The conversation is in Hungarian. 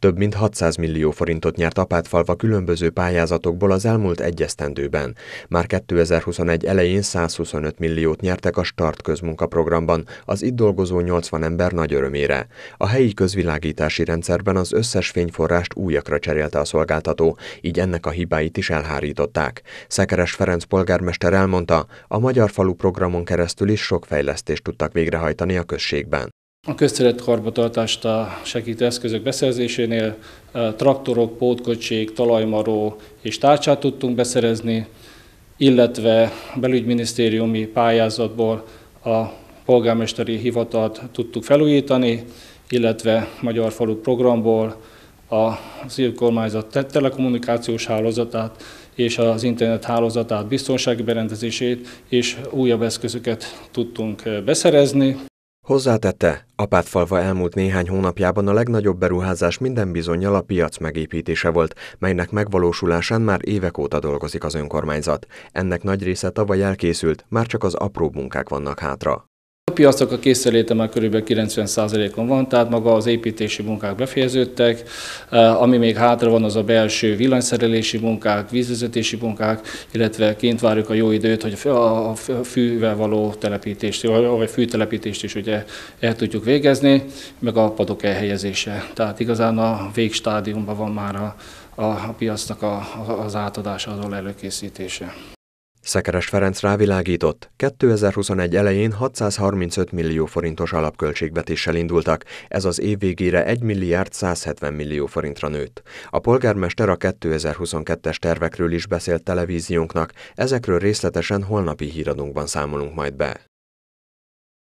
Több mint 600 millió forintot nyert Apátfalva különböző pályázatokból az elmúlt egyesztendőben. Már 2021 elején 125 milliót nyertek a Start közmunkaprogramban, az itt dolgozó 80 ember nagy örömére. A helyi közvilágítási rendszerben az összes fényforrást újakra cserélte a szolgáltató, így ennek a hibáit is elhárították. Szekeres Ferenc polgármester elmondta, a Magyar Falu programon keresztül is sok fejlesztést tudtak végrehajtani a községben. A közterület karbantartást a segítő eszközök beszerzésénél traktorok, pótkocsik, talajmaró és tárcsát tudtunk beszerezni, illetve belügyminisztériumi pályázatból a polgármesteri hivatalt tudtuk felújítani, illetve Magyar Falu programból az önkormányzat telekommunikációs hálózatát és az internet hálózatát, biztonsági berendezését és újabb eszközöket tudtunk beszerezni. Hozzátette, Apátfalva elmúlt néhány hónapjában a legnagyobb beruházás minden bizonyal a piac megépítése volt, melynek megvalósulásán már évek óta dolgozik az önkormányzat. Ennek nagy része tavaly elkészült, már csak az apró munkák vannak hátra. A piacok a készenléte már kb. 90%-on van, tehát maga az építési munkák befejeződtek. Eh, ami még hátra van, az a belső villanyszerelési munkák, vízvezetési munkák, illetve kint várjuk a jó időt, hogy a fűvel való telepítést, vagy fűtelepítést is ugye el tudjuk végezni, meg a padok elhelyezése. Tehát igazán a végstádiumban van már a, a piacnak a, az átadása, az előkészítése. Szekeres Ferenc rávilágított, 2021 elején 635 millió forintos alapköltségvetéssel indultak, ez az év végére 1 milliárd 170 millió forintra nőtt. A polgármester a 2022-es tervekről is beszélt televíziónknak, ezekről részletesen holnapi híradunkban számolunk majd be.